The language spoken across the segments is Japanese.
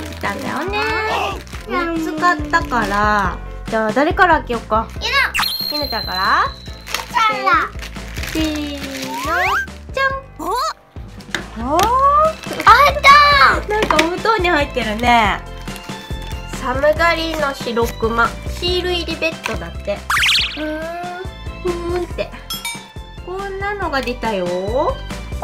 ってきたんだよね。3つ買ったからじゃあ誰から開けようか。ゆなちゃんからせーのじゃん。おおあったなんかお布団に入ってるね。寒がりの白クマ。シール入りベッドだって。ふーん。ふーんって。こんなのが出たよ。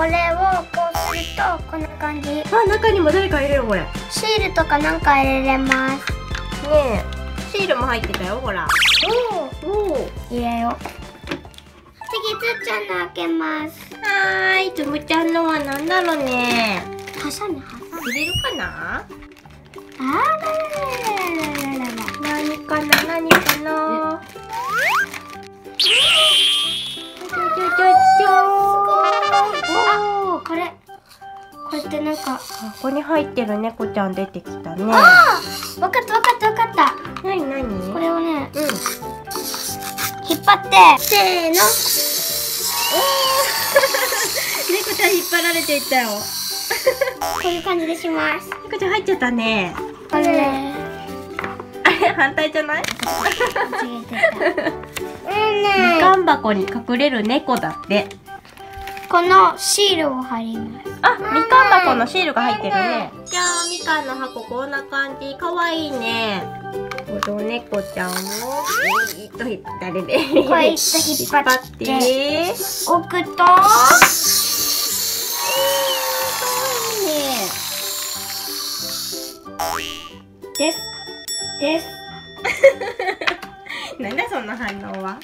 これをこうするとこんな感じ。あ中にも誰か入れるこれ。ねシールとかなんか入れれます。え。シールも入ってたよほら。おおお入れよう。次つっちゃんの開けます。はーいつむちゃんのはなんだろうね。はさみはさみ。入れるかな？あーららららららら。何かな？何かな？こうやってなんか。ここに入ってる猫ちゃん出てきたね。あーわかったわかったわかった。なになにこれをね。うん。引っ張って。せーの。猫ちゃん引っ張られていったよ。こういう感じでします。猫ちゃん入っちゃったね。これ。ねあれ反対じゃない？うんみねかん箱に隠れる猫だってこのシールを貼ります。あみかん箱のシールが入ってるね。じゃあみかんの箱こんな感じ。かわいいね。この猫ちゃんをえーっと誰でこういった引っ張って。引っ張って。置くとです。です。なんだその反応は。はい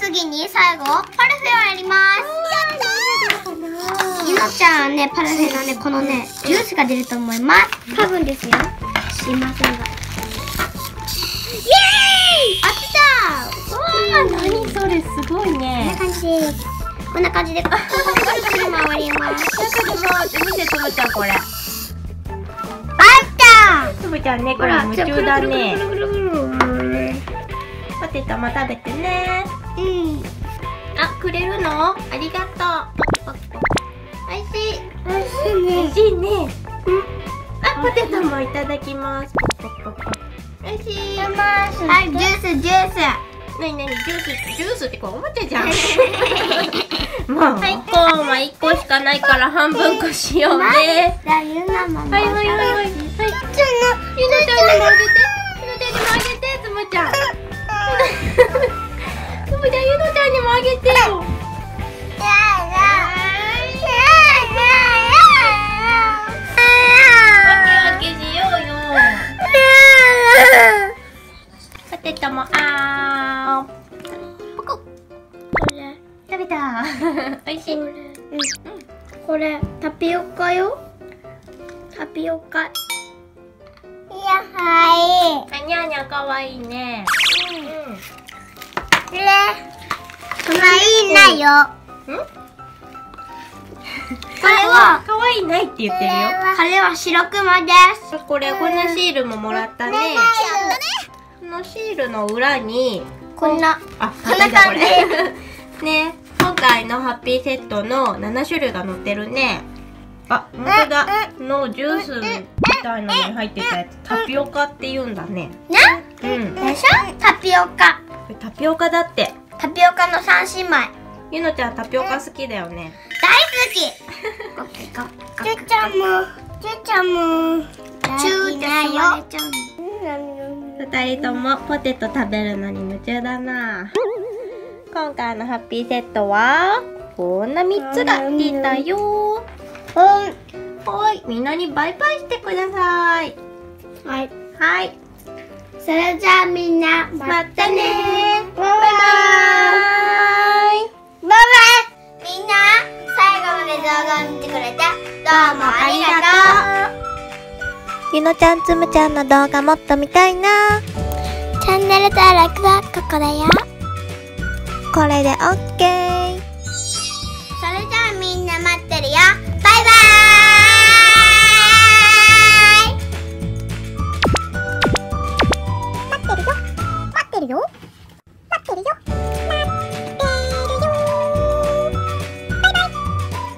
次に最後パルフェをやります。やったーゆのちゃんはねパルフェのねこのねジュースが出ると思います。多分ですよ。すいませんが。イエーイ！当てた！わー何それすごいこんなね感じ。ですこんな感じで。くるくる回りますちょっとでも見てつぶちゃんこれ。あった！つぶちゃん猫に夢中だね。ポテトも食べてねうんあくれるのありがとうおいしい。美味しい美ね。味しいねあポテトもいただきます。美味しい。はいジュースジュース。なになにジュース？ジュースってこれおもちゃじゃん。もう。はいコーンは1個しかないから半分こしようね。はい。はいはいはいはい。ちょっゆなちゃんにもあげてゆなちゃんに 美味しい。これタピオカよ。タピオカ。いやはあにゃーにゃーかわいいね。いこれかわいいなよ。うん？これはかわいいないって言ってるよ。これは白クマです。これこん。なシールももらったね。このシールの裏にこんな。あこんな感じ。ね。今回のハッピーセットの7種類が載ってるね。あ本当だ。のジュースみたいなのに入ってたやつ。タピオカって言うんだね。ねうん。こでしょ？タピオカ。れタピオカだって。タピオカの三姉妹。ゆのちゃんタピオカ好きだよね。大好き。ちゅちゃんも。ちゅちゃんも。ちゃう二人ともポテト食べるのに夢中だな今回のハッピーセットはこんな3つが出たよ。はいみんなにバイバイしてください。はい。はい。それじゃあみんなまたね。バイババイ。バイイバイ。バイみんな最後まで動画を見てくれてどうもありがとう。ゆのちゃんつむちゃんの動画もっと見たいな。チャンネル登録はここだよこれでオ